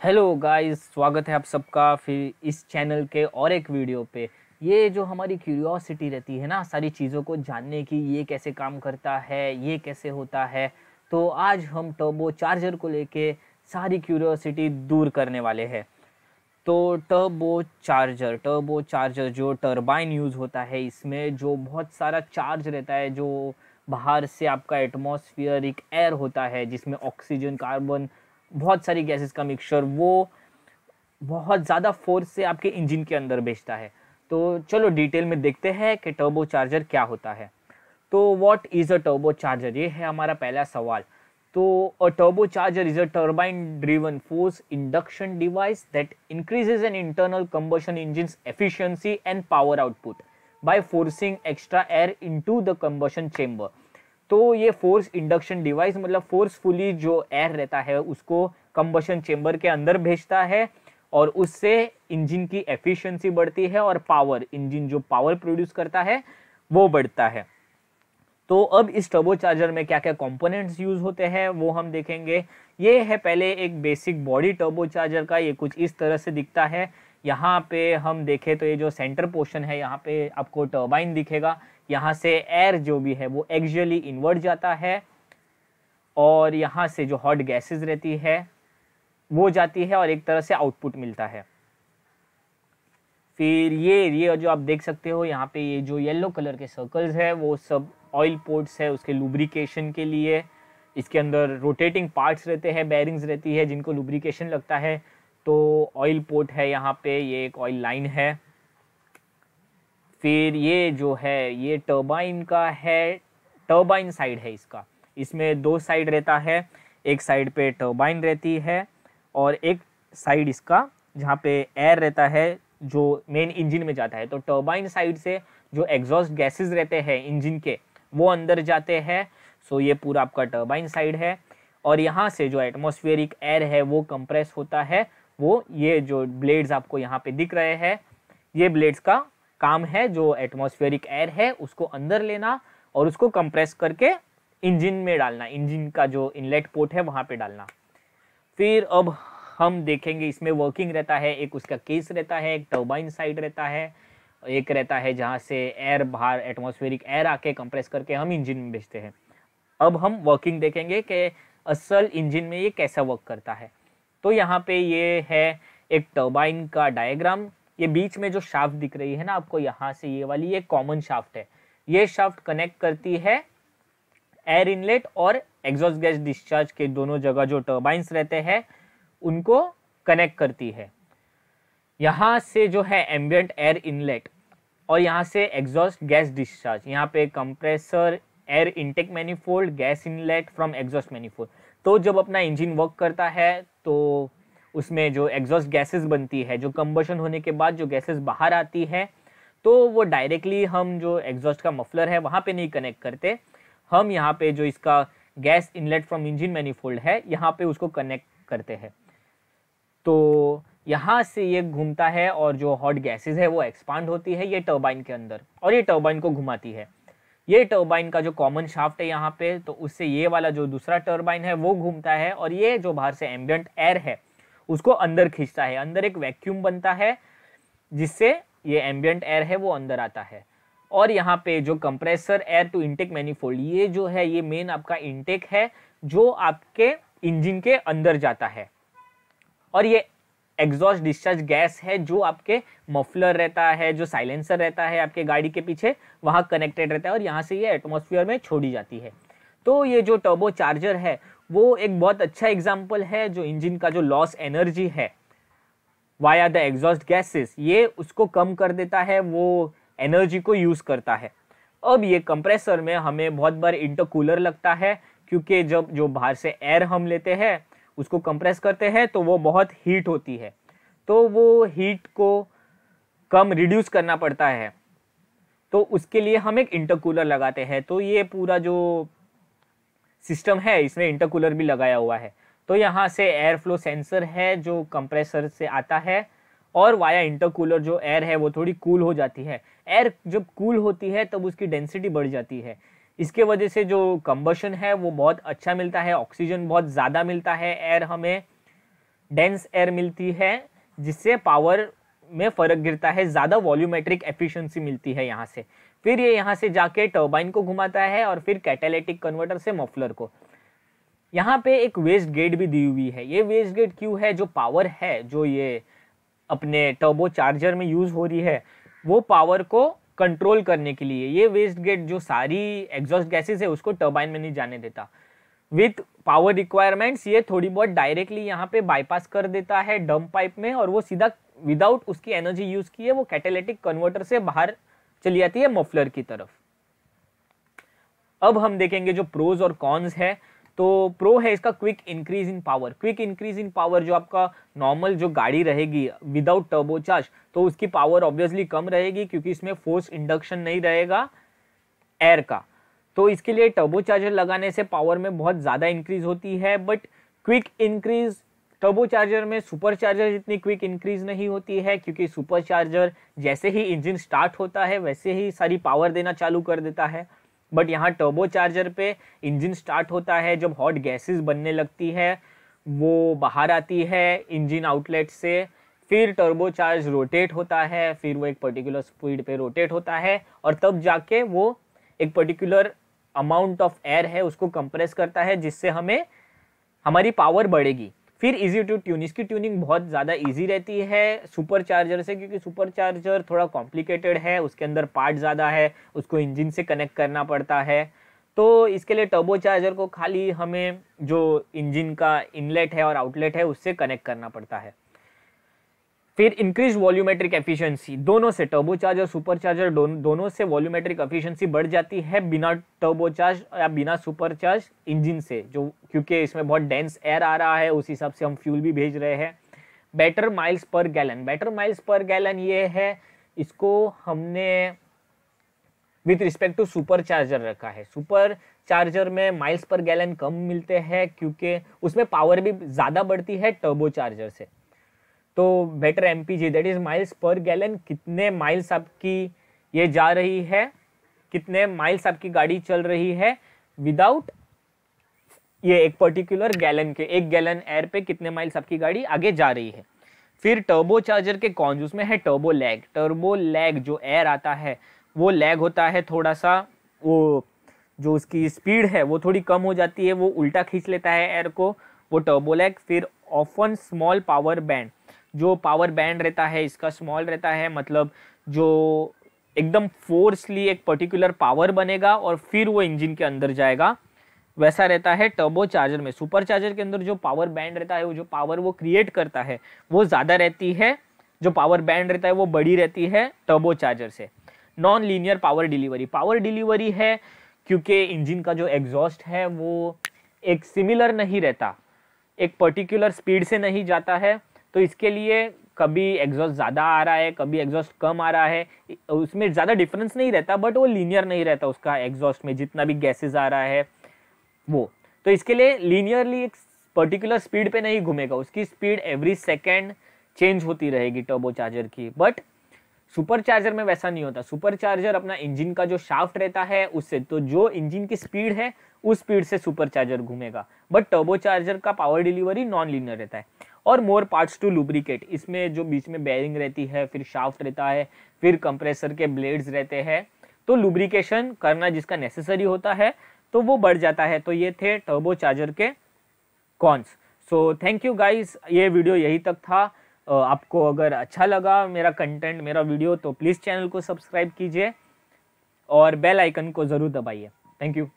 Hello guys, स्वागत है आप सबका फिर इस चैनल के और एक वीडियो पे। ये जो हमारी क्यूरियोसिटी रहती है ना, सारी चीज़ों को जानने की, ये कैसे काम करता है, ये कैसे होता है तो आज हम टर्बो चार्जर को लेके सारी क्यूरियोसिटी दूर करने वाले हैं। तो टर्बो चार्जर टर्बो चार्जर जो टर्बाइन यूज़ होता है, इसमें जो बहुत सारा चार्ज रहता है, जो बाहर से आपका एटमॉस्फियर एक एयर होता है, जिसमें ऑक्सीजन कार्बन बहुत सारी गैसेस का मिक्सचर वो बहुत ज़्यादा फोर्स से आपके इंजन के अंदर भेजता है। तो चलो डिटेल में देखते हैं कि टर्बो चार्जर क्या होता है। तो what is a turbo charger ये है हमारा पहला सवाल। तो a turbo charger is a turbine driven force induction device that increases an internal combustion engine efficiency and power output by forcing extra air into the combustion chamber तो ये force induction device मतलब forcefully जो air रहता है, उसको combustion chamber के अंदर भेजता है और उससे इंजन की एफिशिएंसी बढ़ती है और पावर इंजन जो पावर प्रोड्यूस करता है, वो बढ़ता है। तो अब इस टर्बो चार्जर में क्या क्या कंपोनेंट्स यूज़ होते हैं, वो हम देखेंगे। ये है पहले एक बेसिक बॉडी टर्बो चार्जर का, ये कुछ इस तरह से दिखता है। यहाँ पे हम देखें तो ये जो सेंटर पोर्शन है, यहाँ पे आपको टर्बाइन दिखेगा। यहाँ से एयर जो भी है, वो एक्चुअली इन्वर्ट जाता है और यहाँ से जो हॉट गैसेस रहती है, वो जाती है और एक तरह से आउटपुट मिलता है। फिर ये ये जो आप देख सकते हो, यहाँ पे ये जो येलो कलर के सर्कल्स है, वो सब ऑयल पोर्ट्स है उसके लुब्रिकेशन के लिए। इसके अंदर रोटेटिंग पार्ट्स रहते हैं बैरिंग्स रहती है, जिनको लुब्रिकेशन लगता है। तो ऑयल पोर्ट है यहाँ पे, ये एक ऑयल लाइन है। फिर ये जो है, ये टर्बाइन का है टर्बाइन साइड है इसका। इसमें दो साइड रहता है, एक साइड पे टर्बाइन रहती है और एक साइड इसका जहाँ पे एयर रहता है, जो मेन इंजन में जाता है। तो टर्बाइन साइड से जो एग्जॉस्ट गैसेस रहते हैं इंजन के, वो अंदर जाते हैं। सो ये पूरा आपका टर्बाइन साइड है और यहाँ से जो एटमोस्फेरिक एयर है, वो कंप्रेस होता है। वो ये जो ब्लेड्स आपको यहाँ पे दिख रहे हैं, ये ब्लेड्स का काम है जो एटमॉस्फेरिक एयर है, उसको अंदर लेना और उसको कंप्रेस करके इंजन में डालना इंजन का जो इनलेट पोर्ट है वहाँ पे डालना। फिर अब हम देखेंगे इसमें वर्किंग रहता है, एक उसका केस रहता है, एक टर्बाइन साइड रहता है, एक रहता है जहाँ से एयर बाहर एटमॉस्फेरिक एयर आके कंप्रेस करके हम इंजन में भेजते हैं। अब हम वर्किंग देखेंगे कि असल इंजन में ये कैसा वर्क करता है। तो यहाँ पे ये है एक टर्बाइन का डायग्राम ये बीच में जो शाफ्ट दिख रही है ना, आपको यहाँ से ये वाली ये कॉमन शाफ्ट है. ये शाफ्ट कनेक्ट करती है एयर इनलेट और एग्जॉस्ट गैस डिस्चार्ज के दोनों जगह जो टर्बाइंस रहते हैं, उनको कनेक्ट करती है. यहाँ से जो है एम्बियंट एयर इनलेट और यहाँ से एग्जॉस्ट गैस डिस्चार्ज यहाँ पे compressor air intake manifold gas inlet from exhaust manifold तो जब अपना इंजन वर्क करता है तो उसमें जो एग्जॉस्ट गैसेस बनती है, जो कम्बशन होने के बाद जो गैसेस बाहर आती है तो वो डायरेक्टली हम जो एग्जॉस्ट का मफलर है, वहाँ पे नहीं कनेक्ट करते। हम यहाँ पे जो इसका gas inlet from engine manifold है, यहाँ पे उसको कनेक्ट करते हैं। तो यहाँ से ये घूमता है और जो हॉट गैसेस है, वो एक्सपांड होती है ये टर्बाइन के अंदर और ये टर्बाइन को घुमाती है। ये टर्बाइन का जो कॉमन शाफ्ट है यहाँ पे तो उससे ये वाला जो दूसरा टर्बाइन है, वो घूमता है और ये जो बाहर से एम्बियंट एयर है, उसको अंदर खींचता है। अंदर एक वैक्यूम बनता है, जिससे ये एम्बियंट एयर है, वो अंदर आता है। और यहाँ पे जो compressor air to intake manifold ये जो है, ये मेन आपका इंटेक है, जो आपके इंजन के अंदर जाता है। और ये एग्जॉस्ट डिस्चार्ज गैस है जो आपके मफलर रहता है, जो साइलेंसर रहता है आपके गाड़ी के पीछे, वहाँ कनेक्टेड रहता है और यहाँ से ये एटमोसफियर में छोड़ी जाती है। तो ये जो टर्बो चार्जर है, वो एक बहुत अच्छा एग्ज़ाम्पल है जो इंजन का जो लॉस एनर्जी है वाया द एग्जॉस्ट गैसेस ये उसको कम कर देता है, वो एनर्जी को यूज़ करता है। अब ये कंप्रेसर में हमें बहुत बार इंटरकूलर लगता है, क्योंकि जब जो बाहर से एयर हम लेते हैं उसको कंप्रेस करते हैं तो वो बहुत हीट होती है। तो वो हीट को कम रिड्यूस करना पड़ता है। तो उसके लिए हम एक इंटरकूलर लगाते हैं। तो ये पूरा जो सिस्टम है इसमें इंटरकूलर भी लगाया हुआ है। तो यहाँ से एयर फ्लो सेंसर है, जो कंप्रेसर से आता है, और वाया इंटरकूलर जो एयर है, वो थोड़ी कूल हो जाती है। एयर जब कूल होती है, तब उसकी डेंसिटी बढ़ जाती है। इसके वजह से जो कंबशन है, वो बहुत अच्छा मिलता है ऑक्सीजन बहुत ज़्यादा मिलता है एयर हमें डेंस एयर मिलती है, जिससे पावर में फ़र्क गिरता है, ज़्यादा वॉल्यूमेट्रिक एफिशिएंसी मिलती है यहाँ से। फिर ये यहाँ से जाके टर्बाइन को घुमाता है और फिर कैटेलिटिक कन्वर्टर से मफलर को। यहाँ पे एक वेस्ट गेट भी दी हुई है। ये वेस्ट गेट क्यों है? जो पावर है, जो ये अपने टर्बो चार्जर में यूज़ हो रही है, वो पावर को कंट्रोल करने के लिए, ये वेस्ट गेट जो सारी एग्जॉस्ट गैसेस है, उसको टर्बाइन में नहीं जाने देता। विथ पावर रिक्वायरमेंट्स ये थोड़ी बहुत डायरेक्टली यहाँ पे बाईपास कर देता है डम पाइप में और वो सीधा विदाउट उसकी एनर्जी यूज़ किए वो कैटेलिटिक कन्वर्टर से बाहर चली जाती है मफलर की तरफ़। अब हम देखेंगे जो प्रोज और कॉन्स है। तो प्रो है इसका quick increase in power quick increase in power जो आपका नॉर्मल जो गाड़ी रहेगी विदाउट टर्बो चार्ज तो उसकी पावर ऑब्वियसली कम रहेगी क्योंकि इसमें फोर्स इंडक्शन नहीं रहेगा एयर का. तो इसके लिए टर्बो चार्जर लगाने से पावर में बहुत ज़्यादा इंक्रीज होती है but quick increase turbo charger में सुपर चार्जर जितनी क्विक इंक्रीज नहीं होती है, क्योंकि सुपर चार्जर जैसे ही इंजन स्टार्ट होता है, वैसे ही सारी पावर देना चालू कर देता है। बट यहाँ टर्बो चार्जर पे इंजन स्टार्ट होता है, जब हॉट गैसेस बनने लगती है, वो बाहर आती है इंजन आउटलेट से, फिर टर्बो चार्ज रोटेट होता है, फिर वो एक पर्टिकुलर स्पीड पे रोटेट होता है और तब जाके वो एक पर्टिकुलर अमाउंट ऑफ़ एयर है, उसको कंप्रेस करता है, जिससे हमें, हमारी पावर बढ़ेगी। फिर इजी टू ट्यून इसकी ट्यूनिंग बहुत ज़्यादा इजी रहती है सुपर चार्जर से, क्योंकि सुपर चार्जर थोड़ा कॉम्प्लिकेटेड है, उसके अंदर पार्ट ज़्यादा है, उसको इंजन से कनेक्ट करना पड़ता है। तो इसके लिए टर्बो चार्जर को खाली हमें जो इंजन का इनलेट है और आउटलेट है, उससे कनेक्ट करना पड़ता है। फिर इंक्रीज वॉल्यूमेट्रिक एफिशिएंसी दोनों से टर्बो और सुपर चार्जर दोनों से वॉल्यूमेट्रिक एफिशिएंसी बढ़ जाती है बिना टर्बो चार्ज या बिना सुपर चार्ज इंजन से, जो क्योंकि इसमें बहुत डेंस एयर आ रहा है, उस हिसाब से हम फ्यूल भी भेज रहे हैं। Better miles per gallon better miles per gallon ये है, इसको हमने with respect to super charger रखा है। सुपर चार्जर में माइल्स पर गैलन कम मिलते हैं, क्योंकि उसमें पावर भी ज़्यादा बढ़ती है टर्बो चार्जर से। तो better M P G that is miles per gallon कितने माइल्स आपकी ये जा रही है? कितने माइल्स आपकी गाड़ी चल रही है? विदाउट ये एक पर्टिकुलर गैलन के, एक गैलन एयर पे कितने माइल्स आपकी गाड़ी आगे जा रही है? फिर टर्बो चार्जर के कौन जो उसमें है टर्बो लैग टर्बो लैग जो एयर आता है, वो लैग होता है थोड़ा सा वो जो उसकी स्पीड है, वो थोड़ी कम हो जाती है, वो उल्टा खींच लेता है एयर को, वो टर्बो लैग फिर ऑफन स्मॉल पावर बैंड जो पावर बैंड रहता है, इसका स्मॉल रहता है मतलब जो एकदम फोर्सली एक पर्टिकुलर पावर बनेगा और फिर वो इंजन के अंदर जाएगा। वैसा रहता है टर्बो चार्जर में। सुपर चार्जर के अंदर जो पावर बैंड रहता है, वो जो पावर वो क्रिएट करता है, वो ज़्यादा रहती है। जो पावर बैंड रहता है, वो बड़ी रहती है टर्बो चार्जर से। Non linear power delivery power delivery है क्योंकि इंजन का जो एग्जॉस्ट है, वो एक सिमिलर नहीं रहता। एक पर्टिकुलर स्पीड से नहीं जाता है। तो इसके लिए कभी एग्जॉस्ट ज़्यादा आ रहा है, कभी एग्जॉस्ट कम आ रहा है, उसमें ज़्यादा डिफरेंस नहीं रहता बट वो लीनियर नहीं रहता उसका एग्जॉस्ट में, जितना भी गैसेज आ रहा है, वो। तो इसके लिए लीनियरली एक पर्टिकुलर स्पीड पे नहीं घूमेगा, उसकी स्पीड एवरी सेकेंड चेंज होती रहेगी टर्बो चार्जर की। बट सुपर चार्जर में वैसा नहीं होता सुपर चार्जर अपना इंजन का जो शाफ्ट रहता है, उससे तो जो इंजन की स्पीड है, उस स्पीड से सुपर चार्जर घूमेगा। बट टर्बो चार्जर का पावर डिलीवरी नॉन लीनियर रहता है। और मोर पार्ट्स टू लुब्रिकेट। इसमें जो बीच में बैरिंग रहती है, फिर शाफ्ट रहता है, फिर कंप्रेसर के ब्लेड्स रहते हैं। तो लुब्रिकेशन करना जिसका नेसेसरी होता है तो वो बढ़ जाता है। तो ये थे टर्बो चार्जर के cons so thank you guys ये वीडियो यही तक था। आपको अगर अच्छा लगा मेरा कंटेंट मेरा वीडियो तो प्लीज़ चैनल को सब्सक्राइब कीजिए और बेल आइकन को ज़रूर दबाइए। Thank you